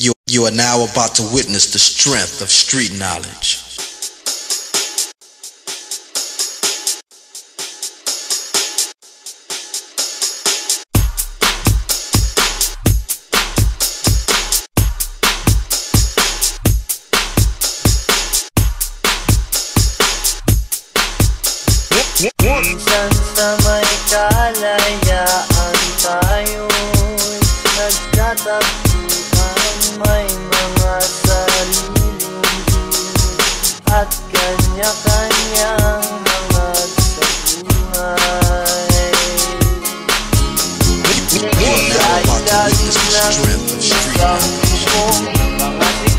You, you are now about to witness the strength of street knowledge. One.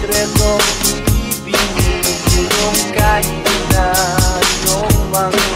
Secreto, vivimos en un caída, no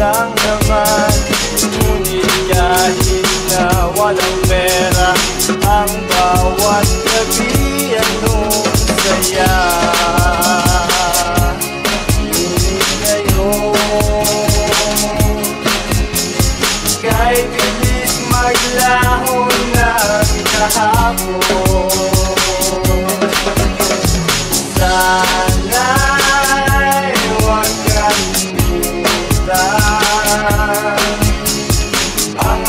lang naman. Ngunit kahit na walang pera Ang bawat gabi anong saya. Kahit ilis maglaho ng kahapon